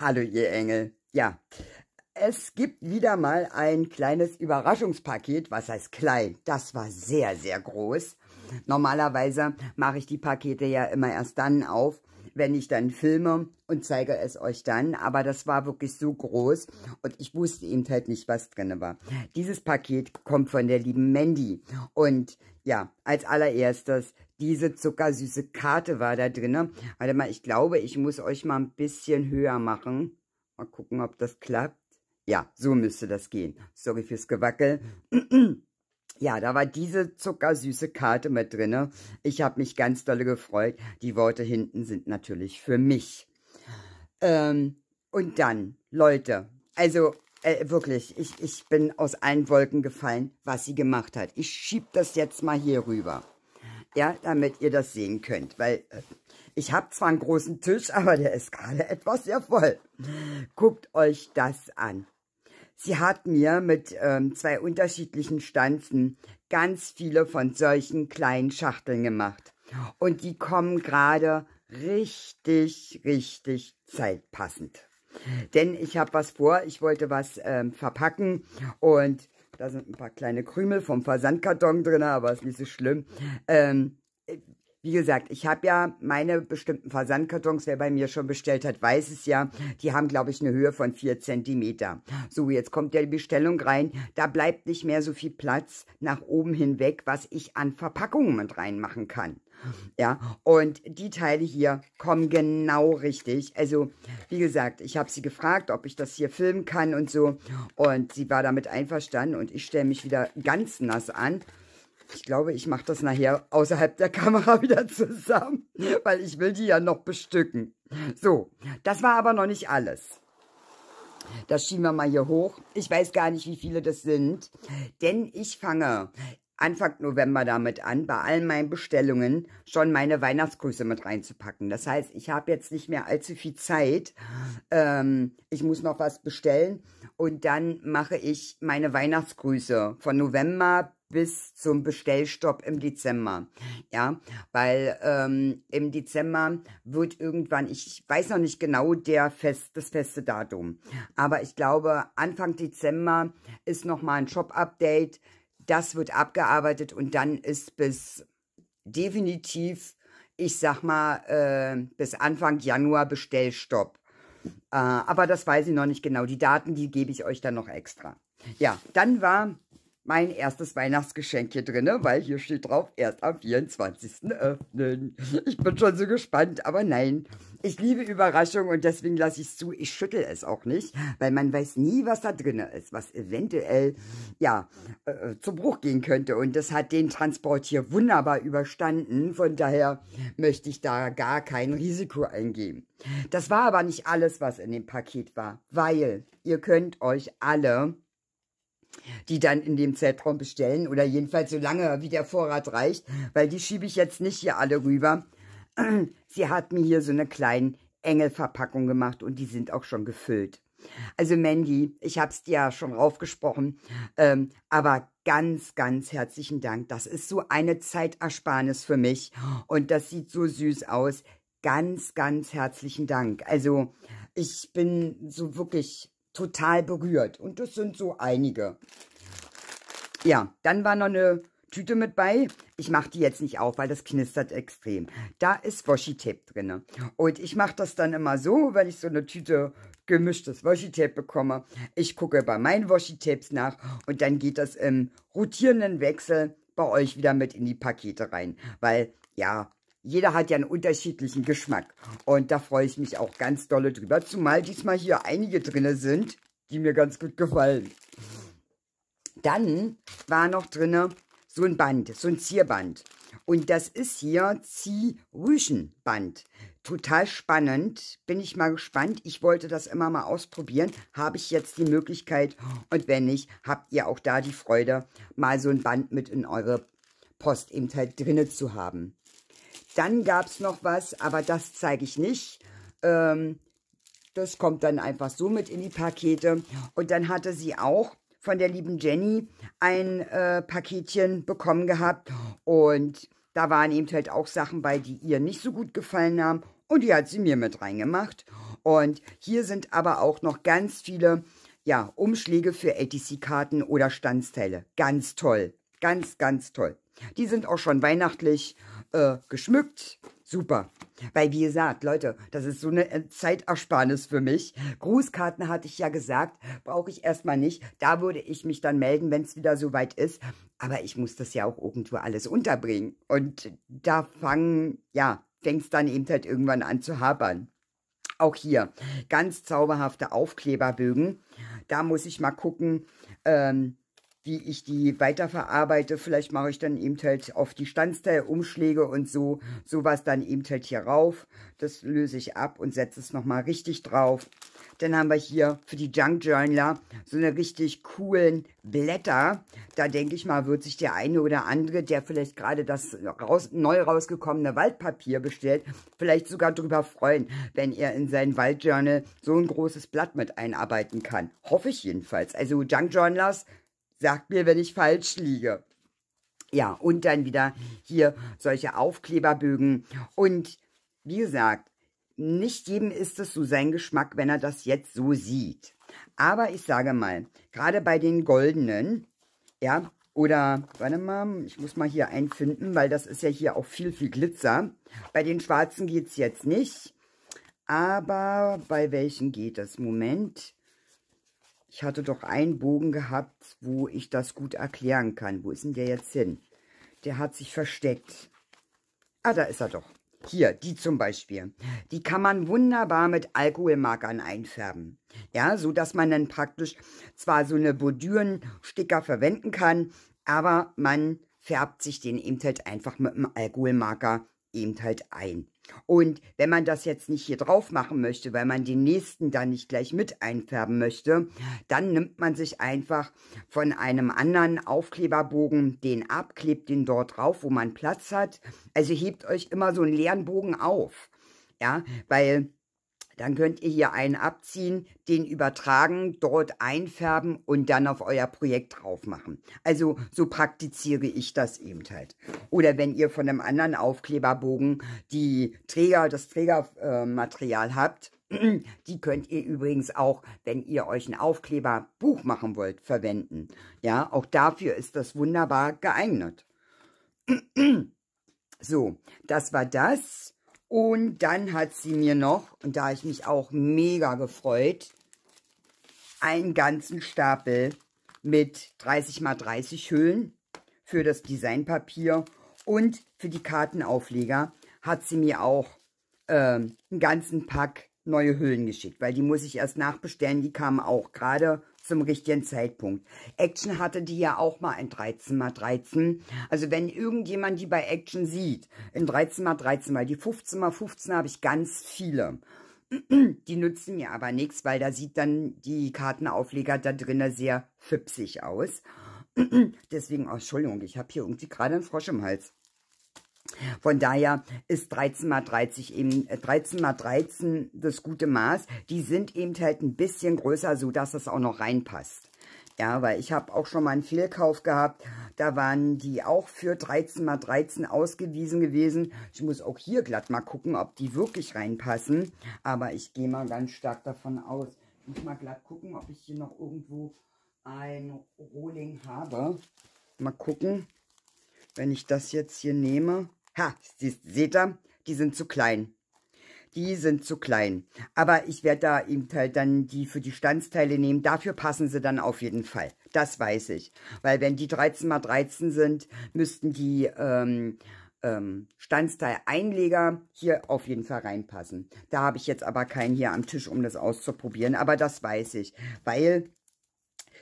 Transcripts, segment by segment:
Hallo ihr Engel. Ja, es gibt wieder mal ein kleines Überraschungspaket. Was heißt klein? Das war sehr, sehr groß. Normalerweise mache ich die Pakete ja immer erst dann auf, wenn ich dann filme und zeige es euch dann. Aber das war wirklich so groß und ich wusste eben halt nicht, was drin war. Dieses Paket kommt von der lieben Mandy. Und ja, als allererstes, diese zuckersüße Karte war da drin. Warte mal, ich glaube, ich muss euch mal ein bisschen höher machen. Mal gucken, ob das klappt. Ja, so müsste das gehen. Sorry fürs Gewackel. Ja, da war diese zuckersüße Karte mit drin. Ich habe mich ganz dolle gefreut. Die Worte hinten sind natürlich für mich. Ähm, und dann, Leute, also äh, wirklich, ich, ich bin aus allen Wolken gefallen, was sie gemacht hat. Ich schieb das jetzt mal hier rüber. Ja, damit ihr das sehen könnt, weil äh, ich habe zwar einen großen Tisch, aber der ist gerade etwas sehr voll. Guckt euch das an. Sie hat mir mit ähm, zwei unterschiedlichen Stanzen ganz viele von solchen kleinen Schachteln gemacht. Und die kommen gerade richtig, richtig zeitpassend. Denn ich habe was vor, ich wollte was ähm, verpacken und da sind ein paar kleine Krümel vom Versandkarton drin, aber ist nicht so schlimm. Ähm, wie gesagt, ich habe ja meine bestimmten Versandkartons, wer bei mir schon bestellt hat, weiß es ja, die haben, glaube ich, eine Höhe von 4 cm. So, jetzt kommt ja die Bestellung rein, da bleibt nicht mehr so viel Platz nach oben hinweg, was ich an Verpackungen mit reinmachen kann. Ja, und die Teile hier kommen genau richtig. Also, wie gesagt, ich habe sie gefragt, ob ich das hier filmen kann und so. Und sie war damit einverstanden und ich stelle mich wieder ganz nass an ich glaube, ich mache das nachher außerhalb der Kamera wieder zusammen, weil ich will die ja noch bestücken. So, das war aber noch nicht alles. Das schieben wir mal hier hoch. Ich weiß gar nicht, wie viele das sind, denn ich fange Anfang November damit an, bei allen meinen Bestellungen schon meine Weihnachtsgrüße mit reinzupacken. Das heißt, ich habe jetzt nicht mehr allzu viel Zeit. Ähm, ich muss noch was bestellen und dann mache ich meine Weihnachtsgrüße von November bis zum Bestellstopp im Dezember. Ja, weil ähm, im Dezember wird irgendwann, ich weiß noch nicht genau der Fest, das feste Datum, aber ich glaube Anfang Dezember ist nochmal ein Shop-Update. Das wird abgearbeitet und dann ist bis definitiv, ich sag mal, äh, bis Anfang Januar Bestellstopp. Äh, aber das weiß ich noch nicht genau. Die Daten, die gebe ich euch dann noch extra. Ja, dann war mein erstes Weihnachtsgeschenk hier drin, weil hier steht drauf, erst am 24. öffnen. Ich bin schon so gespannt, aber nein. Ich liebe Überraschungen und deswegen lasse ich es zu. Ich schüttel es auch nicht, weil man weiß nie, was da drin ist, was eventuell, ja, äh, zu Bruch gehen könnte. Und das hat den Transport hier wunderbar überstanden. Von daher möchte ich da gar kein Risiko eingehen. Das war aber nicht alles, was in dem Paket war, weil ihr könnt euch alle die dann in dem Zeitraum bestellen oder jedenfalls so lange, wie der Vorrat reicht, weil die schiebe ich jetzt nicht hier alle rüber. Sie hat mir hier so eine kleine Engelverpackung gemacht und die sind auch schon gefüllt. Also Mandy, ich hab's dir ja schon raufgesprochen, ähm, aber ganz, ganz herzlichen Dank. Das ist so eine Zeitersparnis für mich und das sieht so süß aus. Ganz, ganz herzlichen Dank. Also ich bin so wirklich total berührt. Und das sind so einige. Ja, dann war noch eine Tüte mit bei. Ich mache die jetzt nicht auf, weil das knistert extrem. Da ist Washi-Tape drin. Und ich mache das dann immer so, wenn ich so eine Tüte gemischtes Washi-Tape bekomme. Ich gucke bei meinen Washi-Tapes nach und dann geht das im rotierenden Wechsel bei euch wieder mit in die Pakete rein. Weil, ja, jeder hat ja einen unterschiedlichen Geschmack. Und da freue ich mich auch ganz dolle drüber. Zumal diesmal hier einige drin sind, die mir ganz gut gefallen. Dann war noch drin so ein Band, so ein Zierband. Und das ist hier Ziehrüschenband. Total spannend. Bin ich mal gespannt. Ich wollte das immer mal ausprobieren. Habe ich jetzt die Möglichkeit. Und wenn nicht, habt ihr auch da die Freude, mal so ein Band mit in eure Post eben halt drinne zu haben. Dann gab es noch was, aber das zeige ich nicht. Ähm, das kommt dann einfach so mit in die Pakete. Und dann hatte sie auch von der lieben Jenny ein äh, Paketchen bekommen gehabt. Und Da waren eben halt auch Sachen bei, die ihr nicht so gut gefallen haben. Und die hat sie mir mit reingemacht. Und hier sind aber auch noch ganz viele ja, Umschläge für ATC-Karten oder Standsteile. Ganz toll. Ganz, ganz toll. Die sind auch schon weihnachtlich äh, geschmückt. Super. Weil, wie gesagt, Leute, das ist so eine äh, Zeitersparnis für mich. Grußkarten hatte ich ja gesagt, brauche ich erstmal nicht. Da würde ich mich dann melden, wenn es wieder soweit ist. Aber ich muss das ja auch irgendwo alles unterbringen. Und da fangen, ja, fängt es dann eben halt irgendwann an zu hapern. Auch hier ganz zauberhafte Aufkleberbögen. Da muss ich mal gucken, ähm, wie ich die weiterverarbeite. Vielleicht mache ich dann eben halt auf die Standsteilumschläge und so sowas dann eben halt hier rauf. Das löse ich ab und setze es nochmal richtig drauf. Dann haben wir hier für die Junk Journaler so eine richtig coolen Blätter. Da denke ich mal, wird sich der eine oder andere, der vielleicht gerade das raus, neu rausgekommene Waldpapier bestellt, vielleicht sogar darüber freuen, wenn er in sein Waldjournal so ein großes Blatt mit einarbeiten kann. Hoffe ich jedenfalls. Also Junk Journalers, sagt mir, wenn ich falsch liege. Ja, und dann wieder hier solche Aufkleberbögen. Und wie gesagt, nicht jedem ist es so sein Geschmack, wenn er das jetzt so sieht. Aber ich sage mal, gerade bei den goldenen, ja, oder, warte mal, ich muss mal hier einfinden, weil das ist ja hier auch viel, viel Glitzer. Bei den schwarzen geht es jetzt nicht. Aber bei welchen geht das? Moment. Ich hatte doch einen Bogen gehabt, wo ich das gut erklären kann. Wo ist denn der jetzt hin? Der hat sich versteckt. Ah, da ist er doch. Hier, die zum Beispiel. Die kann man wunderbar mit Alkoholmarkern einfärben. Ja, so dass man dann praktisch zwar so eine Bordürensticker verwenden kann, aber man färbt sich den eben halt einfach mit einem Alkoholmarker eben halt ein. Und wenn man das jetzt nicht hier drauf machen möchte, weil man den nächsten dann nicht gleich mit einfärben möchte, dann nimmt man sich einfach von einem anderen Aufkleberbogen den ab, klebt den dort drauf, wo man Platz hat. Also hebt euch immer so einen leeren Bogen auf. Ja, weil dann könnt ihr hier einen abziehen, den übertragen, dort einfärben und dann auf euer Projekt drauf machen. Also so praktiziere ich das eben halt. Oder wenn ihr von einem anderen Aufkleberbogen die Träger, das Trägermaterial äh, habt, die könnt ihr übrigens auch, wenn ihr euch ein Aufkleberbuch machen wollt, verwenden. Ja, auch dafür ist das wunderbar geeignet. so, das war das. Und dann hat sie mir noch, und da ich mich auch mega gefreut, einen ganzen Stapel mit 30 x 30 Hüllen für das Designpapier und für die Kartenaufleger hat sie mir auch äh, einen ganzen Pack neue Hüllen geschickt, weil die muss ich erst nachbestellen, die kamen auch gerade zum richtigen Zeitpunkt. Action hatte die ja auch mal in 13x13. Also wenn irgendjemand die bei Action sieht, in 13x13, weil die 15x15 habe ich ganz viele. Die nützen mir aber nichts, weil da sieht dann die Kartenaufleger da drinnen sehr füpsig aus. Deswegen, oh, Entschuldigung, ich habe hier irgendwie gerade einen Frosch im Hals. Von daher ist 13 mal 30 eben, 13 äh, mal 13 das gute Maß. Die sind eben halt ein bisschen größer, so dass es auch noch reinpasst. Ja, weil ich habe auch schon mal einen Fehlkauf gehabt. Da waren die auch für 13 mal 13 ausgewiesen gewesen. Ich muss auch hier glatt mal gucken, ob die wirklich reinpassen. Aber ich gehe mal ganz stark davon aus. Ich muss mal glatt gucken, ob ich hier noch irgendwo ein Rohling habe. Mal gucken, wenn ich das jetzt hier nehme. Ha, seht ihr? Die sind zu klein. Die sind zu klein. Aber ich werde da eben halt dann die für die Standsteile nehmen. Dafür passen sie dann auf jeden Fall. Das weiß ich. Weil wenn die 13 mal 13 sind, müssten die ähm, ähm, Standsteil-Einleger hier auf jeden Fall reinpassen. Da habe ich jetzt aber keinen hier am Tisch, um das auszuprobieren. Aber das weiß ich. Weil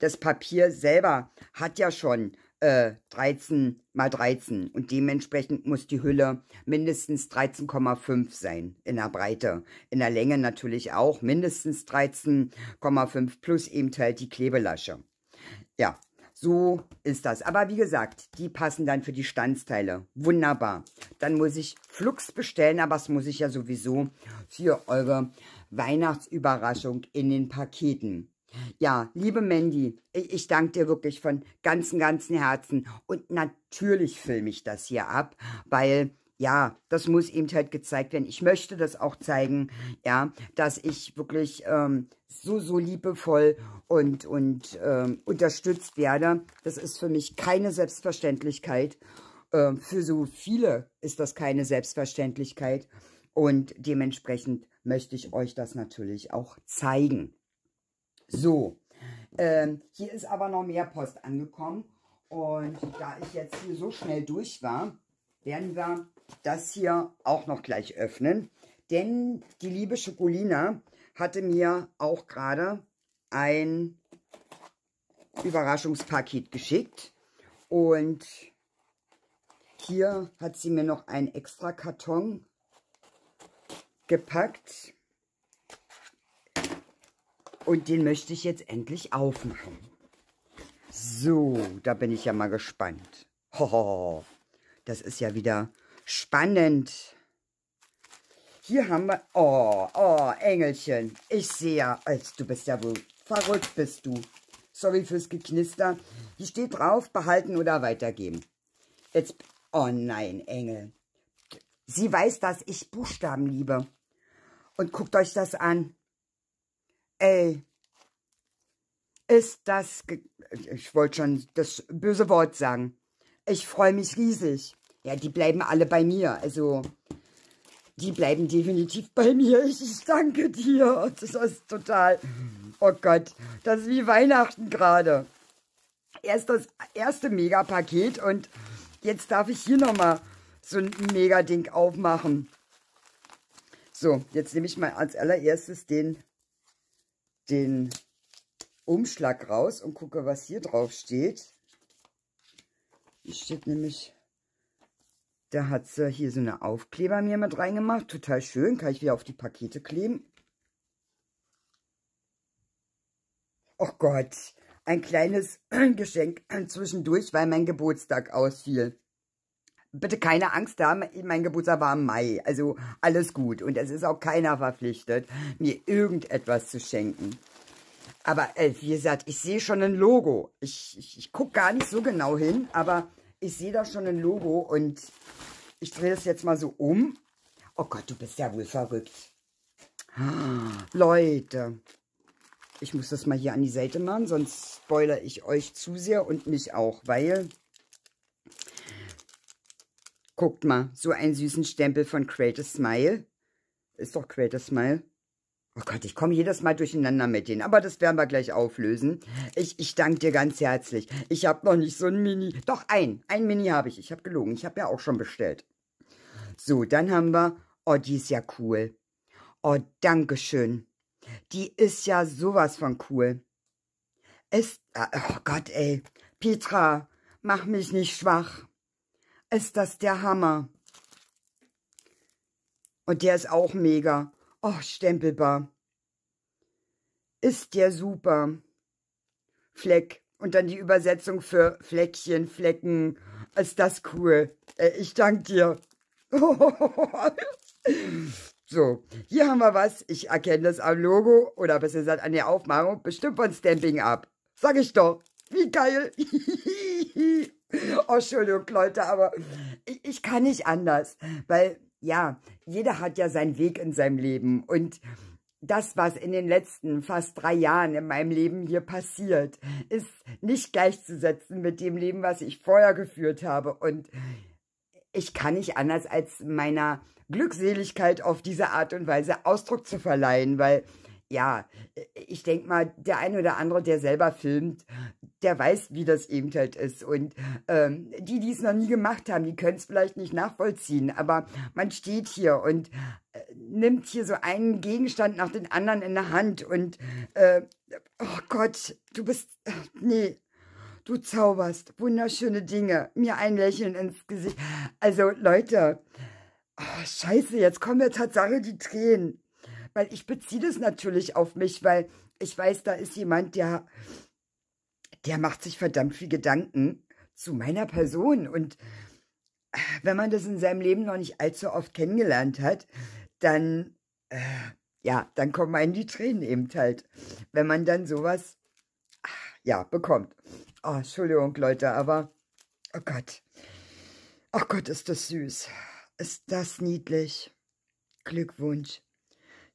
das Papier selber hat ja schon äh, 13 mal 13 und dementsprechend muss die Hülle mindestens 13,5 sein in der Breite. In der Länge natürlich auch mindestens 13,5 plus eben halt die Klebelasche. Ja, so ist das. Aber wie gesagt, die passen dann für die Standsteile. Wunderbar. Dann muss ich Flux bestellen, aber das muss ich ja sowieso für eure Weihnachtsüberraschung in den Paketen. Ja, liebe Mandy, ich, danke dir wirklich von ganzem, ganzem Herzen. Und natürlich filme ich das hier ab, weil ja, das muss eben halt gezeigt werden. Ich möchte das auch zeigen, ja, dass ich wirklich ähm, so, so liebevoll und, und ähm, unterstützt werde. Das ist für mich keine Selbstverständlichkeit. Ähm, für so viele ist das keine Selbstverständlichkeit. Und dementsprechend möchte ich euch das natürlich auch zeigen. So, ähm, hier ist aber noch mehr Post angekommen. Und da ich jetzt hier so schnell durch war, werden wir das hier auch noch gleich öffnen. Denn die liebe Schokolina hatte mir auch gerade ein Überraschungspaket geschickt. Und hier hat sie mir noch einen extra Karton gepackt. Und den möchte ich jetzt endlich aufmachen. So, da bin ich ja mal gespannt. Hoho, das ist ja wieder spannend. Hier haben wir... Oh, oh, Engelchen. Ich sehe ja, als du bist ja wohl verrückt, bist du. Sorry fürs Geknister. Hier steht drauf, behalten oder weitergeben. Jetzt... Oh nein, Engel. Sie weiß, dass ich Buchstaben liebe. Und guckt euch das an. Ey, ist das, ich wollte schon das böse Wort sagen. Ich freue mich riesig. Ja, die bleiben alle bei mir. Also, die bleiben definitiv bei mir. Ich, ich danke dir. Das ist total, oh Gott, das ist wie Weihnachten gerade. Erst das erste Megapaket und jetzt darf ich hier nochmal so ein Mega-Ding aufmachen. So, jetzt nehme ich mal als allererstes den den Umschlag raus und gucke, was hier drauf steht. Hier steht nämlich, da hat sie hier so eine Aufkleber mir mit reingemacht. Total schön, kann ich wieder auf die Pakete kleben. Oh Gott, ein kleines Geschenk zwischendurch, weil mein Geburtstag ausfiel bitte keine Angst haben, mein Geburtstag war im Mai, also alles gut. Und es ist auch keiner verpflichtet, mir irgendetwas zu schenken. Aber äh, wie gesagt, ich sehe schon ein Logo. Ich, ich, ich gucke gar nicht so genau hin, aber ich sehe da schon ein Logo und ich drehe das jetzt mal so um. Oh Gott, du bist ja wohl verrückt. Leute, ich muss das mal hier an die Seite machen, sonst spoilere ich euch zu sehr und mich auch, weil Guckt mal, so einen süßen Stempel von Create a Smile. Ist doch Create a Smile. Oh Gott, ich komme jedes Mal durcheinander mit denen, aber das werden wir gleich auflösen. Ich, ich danke dir ganz herzlich. Ich habe noch nicht so ein Mini. Doch, ein. Ein Mini habe ich. Ich habe gelogen. Ich habe ja auch schon bestellt. So, dann haben wir... Oh, die ist ja cool. Oh, danke schön. Die ist ja sowas von cool. Ist... Oh Gott, ey. Petra, mach mich nicht schwach ist das der Hammer. Und der ist auch mega. Oh, stempelbar. Ist der super. Fleck. Und dann die Übersetzung für Fleckchen, Flecken. Ist das cool. Äh, ich danke dir. so, hier haben wir was. Ich erkenne das am Logo oder besser gesagt an der Aufmachung. Bestimmt von Stamping ab. Sag ich doch. Wie geil. oh, Entschuldigung, Leute, aber ich, ich kann nicht anders. Weil, ja, jeder hat ja seinen Weg in seinem Leben. Und das, was in den letzten fast drei Jahren in meinem Leben hier passiert, ist nicht gleichzusetzen mit dem Leben, was ich vorher geführt habe. Und ich kann nicht anders, als meiner Glückseligkeit auf diese Art und Weise Ausdruck zu verleihen, weil ja, ich denke mal, der eine oder andere, der selber filmt, der weiß, wie das eben halt ist. Und ähm, die, die es noch nie gemacht haben, die können es vielleicht nicht nachvollziehen. Aber man steht hier und äh, nimmt hier so einen Gegenstand nach den anderen in der Hand. Und, äh, oh Gott, du bist, äh, nee, du zauberst wunderschöne Dinge. Mir ein Lächeln ins Gesicht. Also Leute, oh, scheiße, jetzt kommen mir Tatsache die Tränen. Weil ich beziehe das natürlich auf mich, weil ich weiß, da ist jemand, der der macht sich verdammt viel Gedanken zu meiner Person. Und wenn man das in seinem Leben noch nicht allzu oft kennengelernt hat, dann, äh, ja, dann kommen einem die Tränen eben halt, wenn man dann sowas, ja, bekommt. Oh, Entschuldigung, Leute, aber, oh Gott. Oh Gott, ist das süß. Ist das niedlich. Glückwunsch.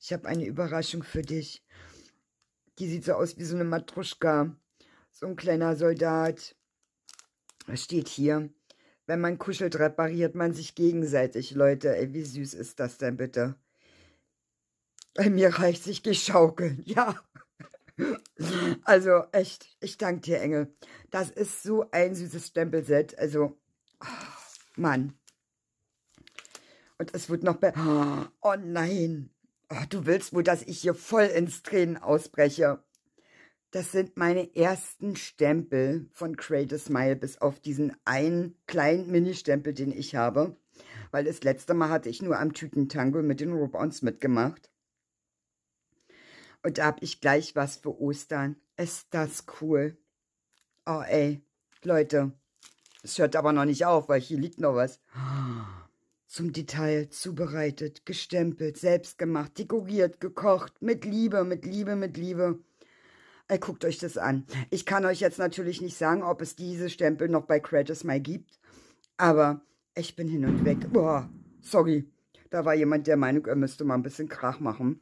Ich habe eine Überraschung für dich. Die sieht so aus wie so eine Matruschka. So ein kleiner Soldat. Was steht hier? Wenn man kuschelt, repariert man sich gegenseitig. Leute, ey, wie süß ist das denn bitte? Bei mir reicht sich geschaukeln, ja. Also echt, ich danke dir, Engel. Das ist so ein süßes Stempelset. Also, oh, Mann. Und es wird noch bei... Oh nein. Oh, du willst wohl, dass ich hier voll ins Tränen ausbreche. Das sind meine ersten Stempel von Create a Smile, bis auf diesen einen kleinen Mini-Stempel, den ich habe. Weil das letzte Mal hatte ich nur am Tütentango mit den Robons mitgemacht. Und da habe ich gleich was für Ostern. Ist das cool. Oh ey, Leute, es hört aber noch nicht auf, weil hier liegt noch was. Zum Detail zubereitet, gestempelt, selbst gemacht, dekoriert, gekocht, mit Liebe, mit Liebe, mit Liebe. Ey, guckt euch das an. Ich kann euch jetzt natürlich nicht sagen, ob es diese Stempel noch bei Creators My gibt. Aber ich bin hin und weg. Boah, sorry. Da war jemand der Meinung, er müsste mal ein bisschen Krach machen.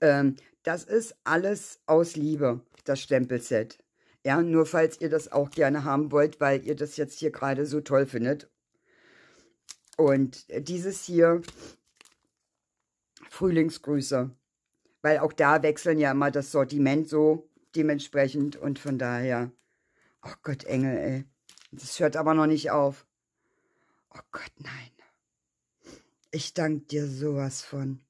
Ähm, das ist alles aus Liebe, das Stempelset. Ja, nur falls ihr das auch gerne haben wollt, weil ihr das jetzt hier gerade so toll findet. Und dieses hier, Frühlingsgrüße weil auch da wechseln ja immer das Sortiment so dementsprechend und von daher, oh Gott, Engel, ey, das hört aber noch nicht auf. Oh Gott, nein. Ich danke dir sowas von.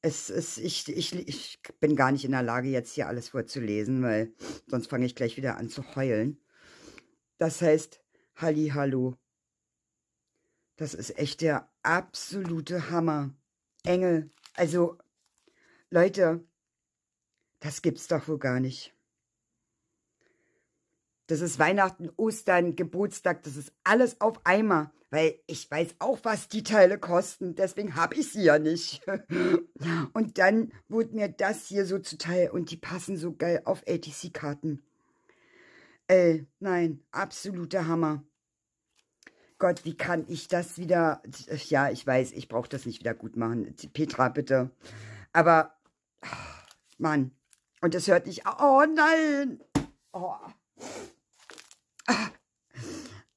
Es ist, ich, ich, ich bin gar nicht in der Lage, jetzt hier alles vorzulesen, weil sonst fange ich gleich wieder an zu heulen. Das heißt, Halli, hallo. Das ist echt der absolute Hammer. Engel, also, Leute, das gibt's doch wohl gar nicht. Das ist Weihnachten, Ostern, Geburtstag, das ist alles auf einmal. Weil ich weiß auch, was die Teile kosten, deswegen habe ich sie ja nicht. und dann wurde mir das hier so zuteil und die passen so geil auf ATC-Karten. Ey, nein, absoluter Hammer. Gott, wie kann ich das wieder... Ja, ich weiß, ich brauche das nicht wieder gut machen. Petra, bitte. Aber, Mann. Und das hört nicht... Oh, nein! Oh. Ah.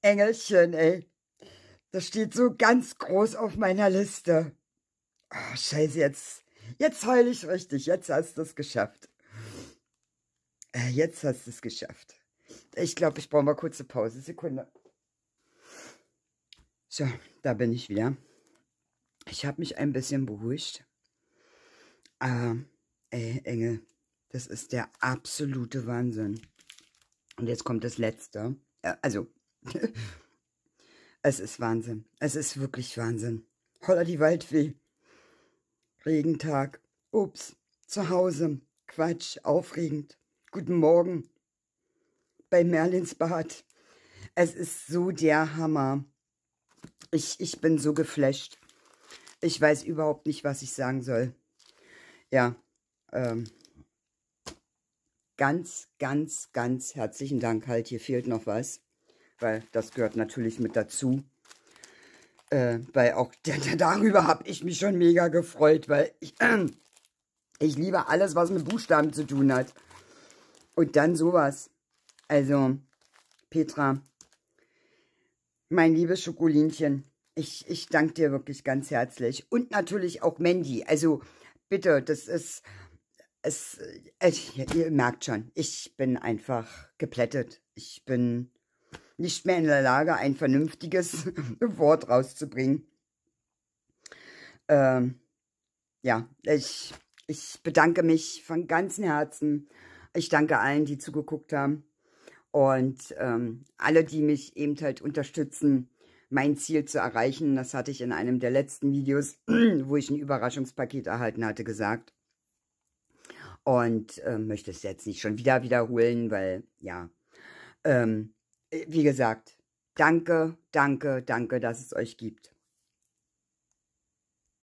Engelchen, ey. Das steht so ganz groß auf meiner Liste. Oh, scheiße, jetzt... Jetzt heul ich richtig. Jetzt hast du es geschafft. Äh, jetzt hast du es geschafft. Ich glaube, ich brauche mal kurze Pause. Sekunde. So, da bin ich wieder. Ich habe mich ein bisschen beruhigt. Äh, ey, Engel, das ist der absolute Wahnsinn. Und jetzt kommt das Letzte. Äh, also, es ist Wahnsinn. Es ist wirklich Wahnsinn. Holla die Waldfee. Regentag. Ups. Zu Hause. Quatsch. Aufregend. Guten Morgen. Bei Merlins Bad. Es ist so der Hammer. Ich, ich bin so geflasht. Ich weiß überhaupt nicht, was ich sagen soll. Ja, ähm, ganz, ganz, ganz herzlichen Dank halt. Hier fehlt noch was, weil das gehört natürlich mit dazu. Äh, weil auch darüber habe ich mich schon mega gefreut, weil ich, äh, ich liebe alles, was mit Buchstaben zu tun hat. Und dann sowas. Also, Petra, mein liebes Schokolinchen, ich, ich danke dir wirklich ganz herzlich. Und natürlich auch Mandy. Also bitte, das ist, es, es, ihr merkt schon, ich bin einfach geplättet. Ich bin nicht mehr in der Lage, ein vernünftiges Wort rauszubringen. Ähm, ja, ich, ich bedanke mich von ganzem Herzen. Ich danke allen, die zugeguckt haben. Und ähm, alle, die mich eben halt unterstützen, mein Ziel zu erreichen, das hatte ich in einem der letzten Videos, wo ich ein Überraschungspaket erhalten hatte, gesagt. Und äh, möchte es jetzt nicht schon wieder wiederholen, weil, ja, ähm, wie gesagt, danke, danke, danke, dass es euch gibt.